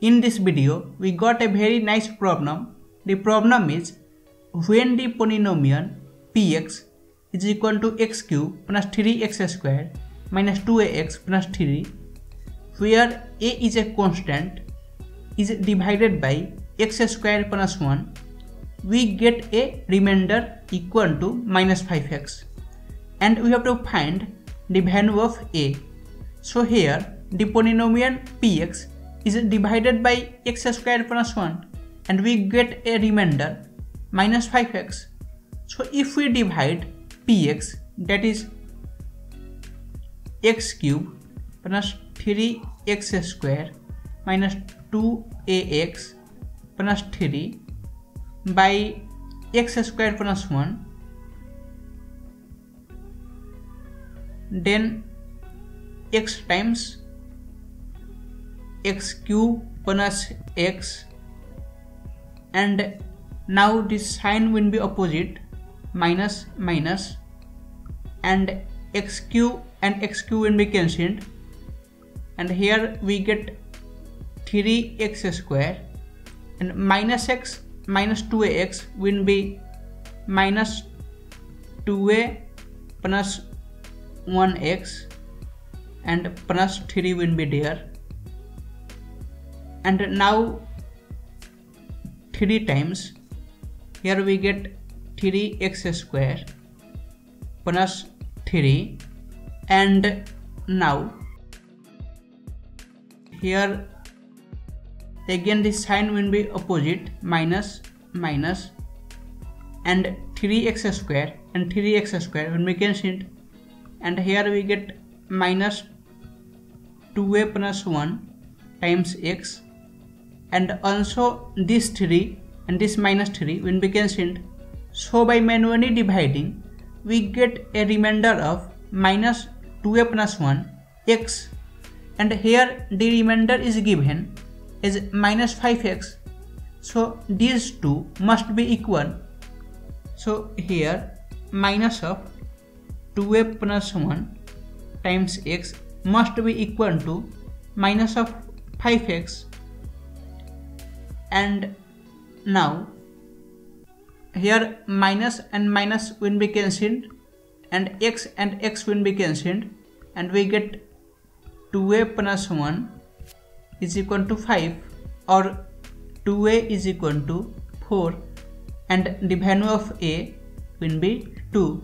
in this video we got a very nice problem. The problem is when the polynomial px is equal to x cube plus 3x square minus 2ax plus 3 where a is a constant is divided by x square plus 1 we get a remainder equal to minus 5x and we have to find the value of a. So here the polynomial px is divided by x square plus 1 and we get a remainder minus 5x. So if we divide px that is x cube plus 3x square minus 2ax plus 3 by x square plus 1 then x times x cube plus x and now this sign will be opposite minus minus and x cube and x cube will be cancelled. And here we get 3x square and minus x minus 2ax will be minus 2a plus 1x and plus 3 will be there and now 3 times here we get 3x square plus 3 and now here again the sign will be opposite minus minus. And 3x square and 3x square will be cancelled. And here we get minus 2a plus 1 times x and also this 3 and this minus 3 will be cancelled. So by manually dividing we get a remainder of minus 2a plus 1 x. And here the remainder is given as minus 5x so these two must be equal. So here minus of 2a plus 1 times x must be equal to minus of 5x and now here minus and minus will be cancelled and x and x will be cancelled and we get 2a plus 1 is equal to 5 or 2a is equal to 4 and the value of a will be 2